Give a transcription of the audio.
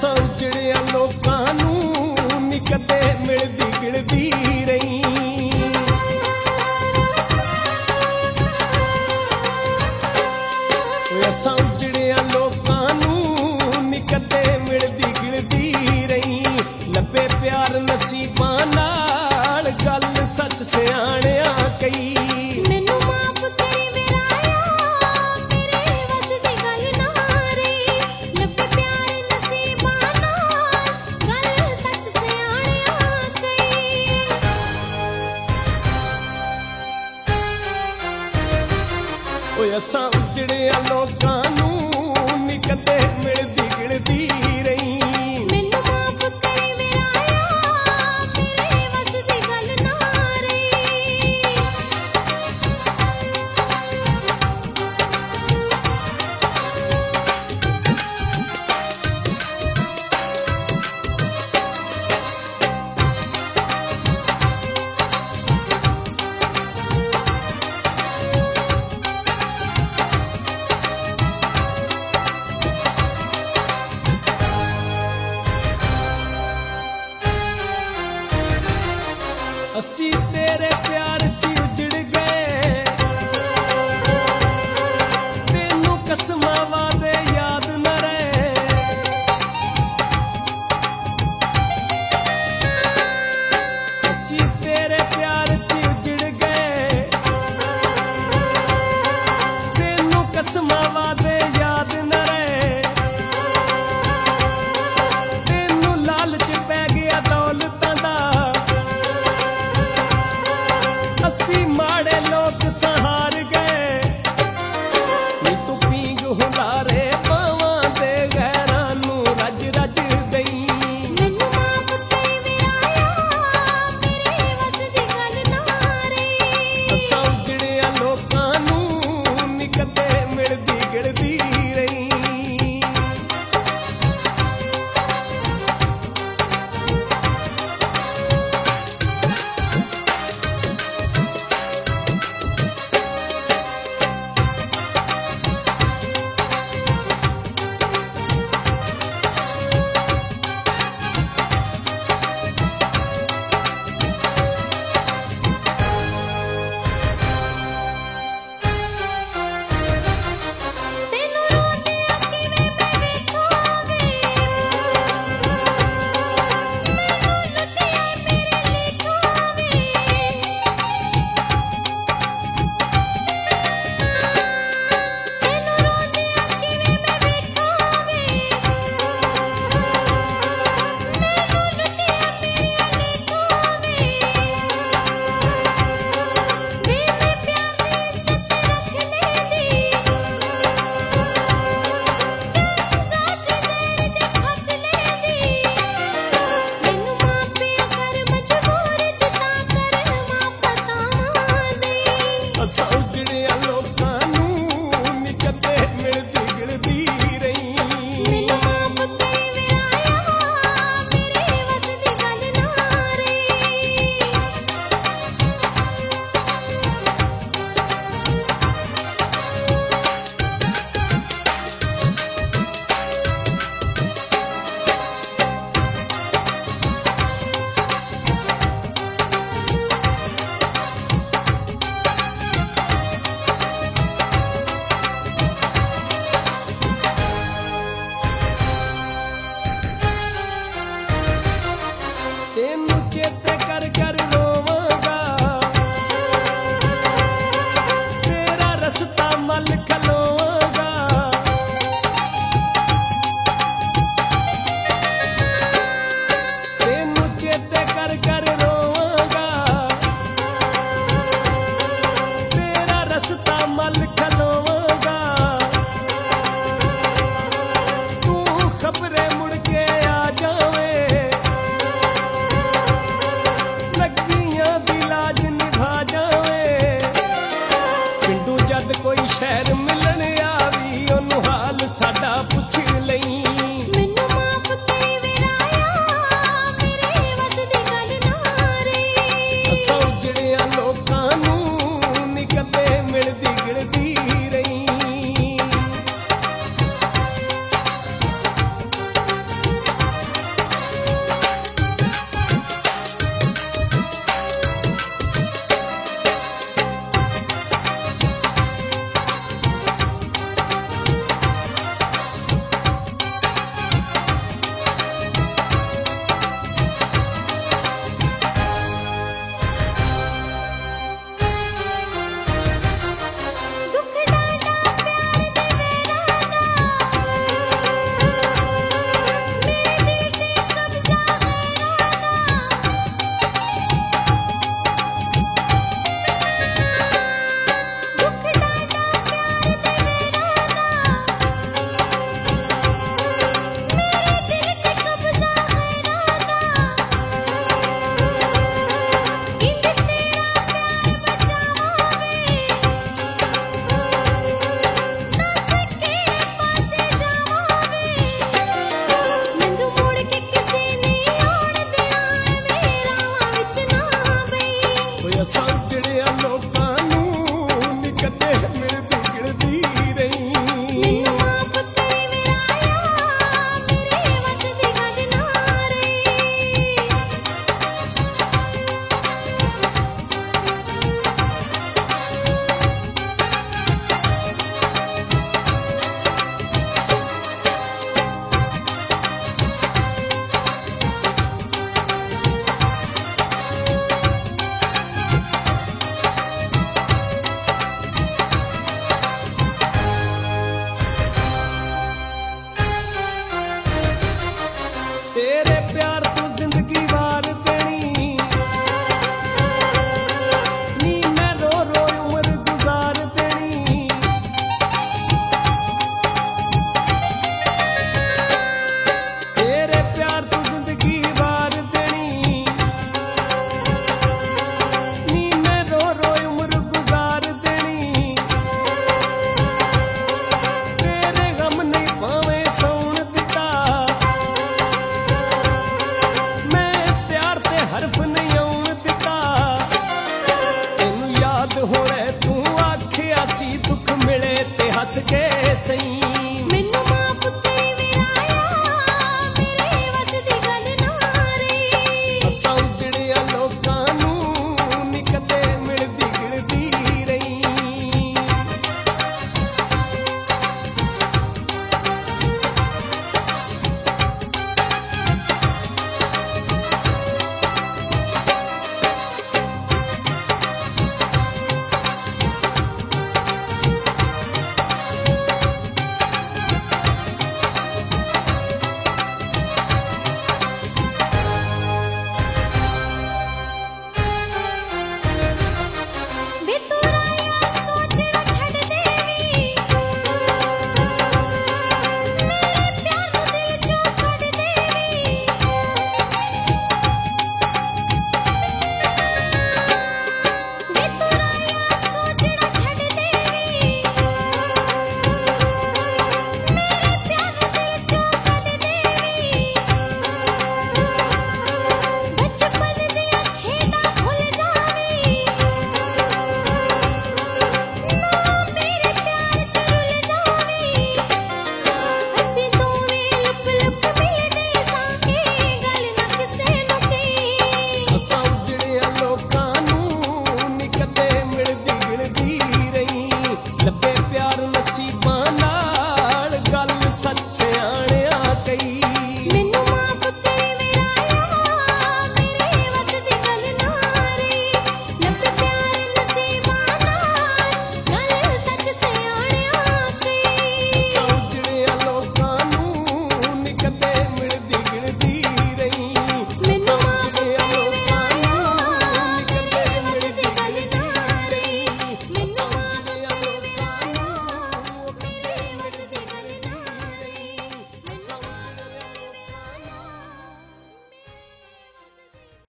ਸੌਜੜਿਆ ਲੋਕਾਂ ਨੂੰ ਨਿਕਦੇ ਮਿਲਦੀ ਗਿਲਦੀ। sun. ಗೆಳತಿ तेरे प्यार तू ज़िंदगी वार